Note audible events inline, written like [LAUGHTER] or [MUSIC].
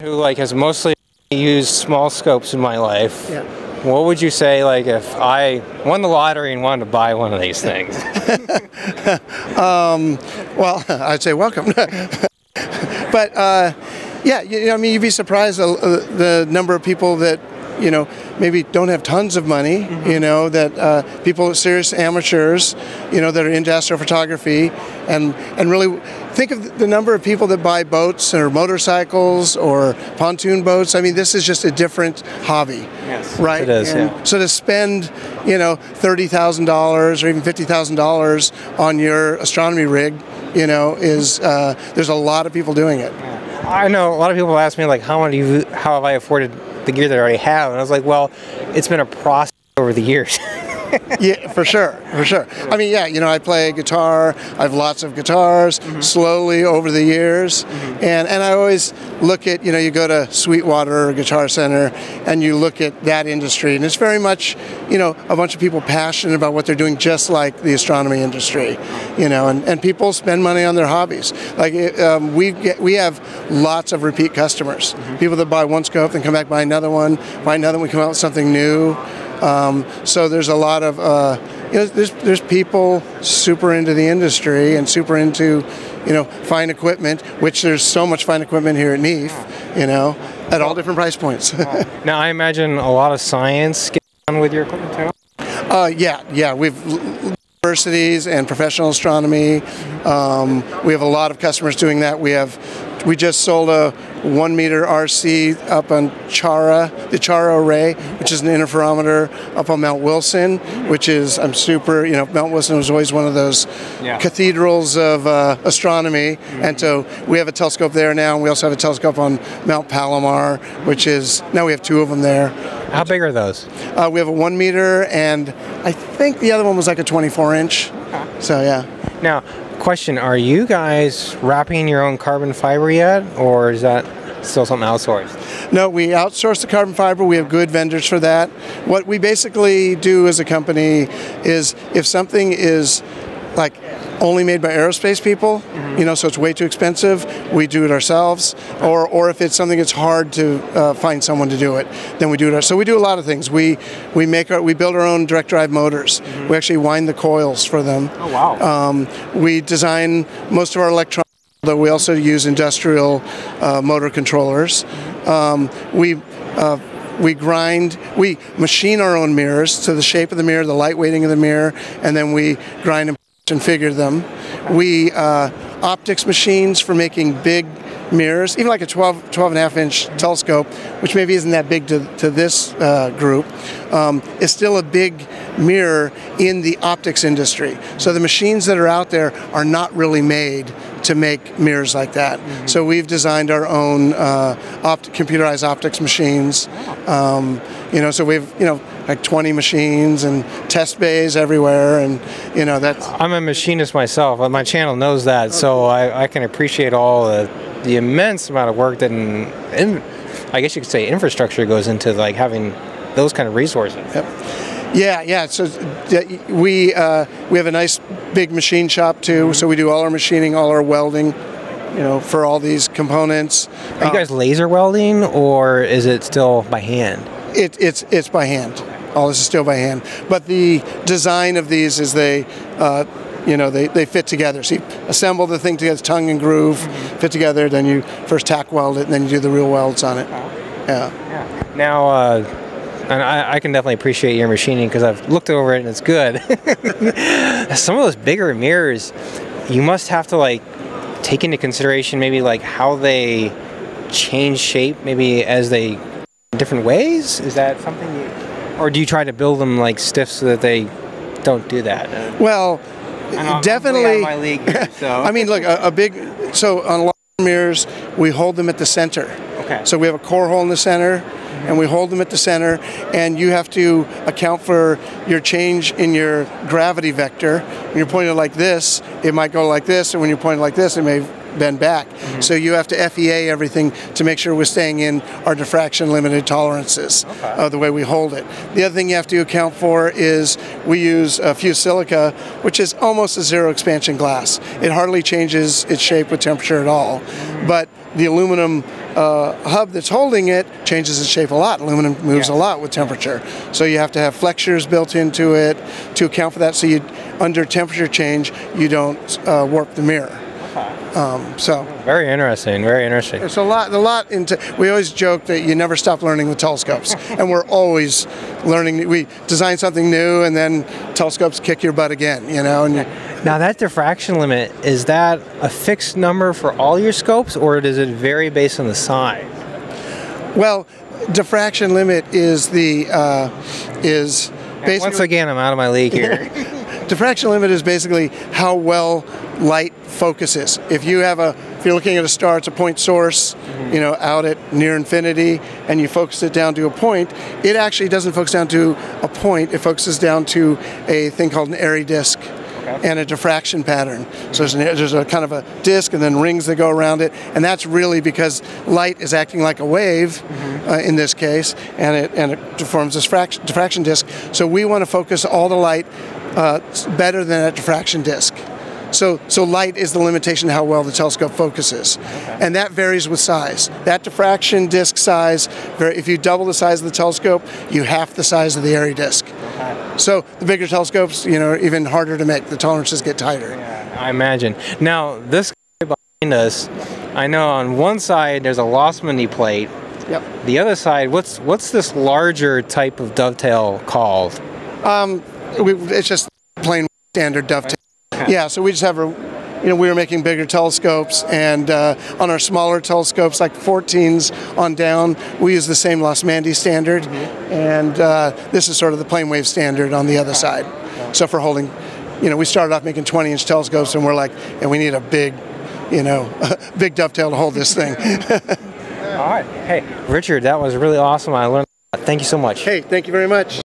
who like has mostly used small scopes in my life. Yeah. What would you say like if I won the lottery and wanted to buy one of these things? [LAUGHS] Well, [LAUGHS] I'd say welcome. [LAUGHS] but uh, yeah, you know, I mean, you'd be surprised uh, the number of people that you know maybe don't have tons of money. You know that uh, people, serious amateurs, you know, that are into astrophotography, and and really think of the number of people that buy boats or motorcycles or pontoon boats. I mean, this is just a different hobby. Yes, right. it is, And yeah. So to spend, you know, thirty thousand dollars or even fifty thousand dollars on your astronomy rig, you know, is uh, there's a lot of people doing it. I know a lot of people ask me like how many how have I afforded the gear that I already have? And I was like, well, it's been a process over the years. [LAUGHS] [LAUGHS] Yeah, for sure, for sure. I mean, yeah, you know, I play guitar. I have lots of guitars. Mm-hmm. Slowly over the years, mm-hmm. and and I always look at you know you go to Sweetwater Guitar Center and you look at that industry, and it's very much you know a bunch of people passionate about what they're doing, just like the astronomy industry, you know, and, and people spend money on their hobbies. Like um, we get we have lots of repeat customers, mm-hmm. people that buy one scope and come back buy another one, buy another one, we come out with something new. Um, so there's a lot of uh, you know there's there's people super into the industry and super into you know fine equipment, which there's so much fine equipment here at NEAF, you know, at all different price points. [LAUGHS] now I imagine a lot of science gets on with your equipment too. uh, yeah, yeah, we've universities and professional astronomy. Um, we have a lot of customers doing that. We have we just sold a one meter RC up on Chara, the Chara Array, which is an interferometer up on Mount Wilson, which is I'm super. You know, Mount Wilson was always one of those Yeah. cathedrals of uh, astronomy, and so we have a telescope there now. And we also have a telescope on Mount Palomar, which is now we have two of them there. How big are those? Uh, we have a one meter, and I think the other one was like a 24 inch. So yeah. Now, question: Are you guys wrapping your own carbon fiber yet, or is that still something outsourced? No, we outsource the carbon fiber. We have good vendors for that. What we basically do as a company is if something is like only made by aerospace people, you know, so it's way too expensive, we do it ourselves. Or, or if it's something that's hard to uh, find someone to do it, then we do it. Ourselves. So we do a lot of things. We we make our we build our own direct drive motors. We actually wind the coils for them. Oh wow! Um, we design most of our electronics, though we also use industrial uh, motor controllers. Um, we uh, we grind, we machine our own mirrors to the shape of the mirror, the light weighting of the mirror, and then we grind and and figure them. We uh, optics machines for making big mirrors, even like a 12, 12 and a half inch telescope, which maybe isn't that big to, to this uh, group, um, is still a big mirror in the optics industry. So the machines that are out there are not really made to make mirrors like that. So we've designed our own uh, opt- computerized optics machines. Um, you know, so we've you know like 20 machines and test bays everywhere, and you know that's I'm a machinist myself. uh, My channel knows that, so I, I can appreciate all the, the immense amount of work that, in, in, I guess you could say, infrastructure goes into like having those kind of resources. yep. Yeah, yeah. So uh, we uh, we have a nice big machine shop too. So we do all our machining, all our welding, you know, for all these components. Are you guys laser welding, or is it still by hand? It, it's it's by hand. All this is still by hand. But the design of these is they. Uh, you know, they, they fit together. So you assemble the thing together, tongue and groove, fit together, then you first tack weld it, and then you do the real welds on it. Yeah. Now, uh, and I, I can definitely appreciate your machining because I've looked over it and it's good. [LAUGHS] Some of those bigger mirrors, you must have to like take into consideration maybe like how they change shape, maybe as they different ways. Is that something you, or do you try to build them like stiff so that they don't do that? Well, I know I'm way out definitely. of my league here, [LAUGHS] so. I mean, look, a, a big. So on a lot of mirrors, we hold them at the center. Okay. So we have a core hole in the center, and we hold them at the center, and you have to account for your change in your gravity vector. When you're pointed like this, it might go like this, and when you're pointed like this, it may bend back. So you have to FEA everything to make sure we're staying in our diffraction limited tolerances of the way we hold it. The other thing you have to account for is we use uh, fused silica, which is almost a zero expansion glass. It hardly changes its shape with temperature at all, but the aluminum uh, hub that's holding it changes its shape a lot. Aluminum moves Yeah. a lot with temperature, so you have to have flexures built into it to account for that. So you, under temperature change, you don't uh, warp the mirror. Um, so Very interesting. Very interesting. it's a lot. A lot into. We always joke that you never stop learning with telescopes, [LAUGHS] and we're always learning. We design something new, and then telescopes kick your butt again. You know, and Now that diffraction limit is that a fixed number for all your scopes, or does it vary based on the size? well, diffraction limit is the uh, is basically Once again, I'm out of my league here. [LAUGHS] diffraction limit is basically how well light focuses. If you have a, if you're looking at a star, it's a point source, you know, out at near infinity, and you focus it down to a point, it actually doesn't focus down to a point. It focuses down to a thing called an airy disk. And a diffraction pattern. So there's, an, there's a kind of a disk and then rings that go around it, and that's really because light is acting like a wave uh, in this case, and it and it forms this fraction, diffraction disk. So we want to focus all the light uh, better than a diffraction disk. So, so light is the limitation to how well the telescope focuses, and that varies with size. That diffraction disk size, if you double the size of the telescope, you half the size of the airy disk. So the bigger telescopes, you know, are even harder to make. The tolerances get tighter. I imagine. Now this guy behind us, I know on one side there's a Losmandy plate. Yep. The other side, what's what's this larger type of dovetail called? We, it's just plain standard dovetail. [LAUGHS] Yeah. So we just have a, you know, we were making bigger telescopes, and uh, on our smaller telescopes, like 14s on down, we use the same Losmandy standard, and uh, this is sort of the plane wave standard on the other side. So for holding, you know, we started off making 20-inch telescopes, and we're like, and we need a big, you know, [LAUGHS] big dovetail to hold this thing. [LAUGHS] All right. Hey, Richard, that was really awesome. I learned. a lot. Thank you so much. hey, thank you very much.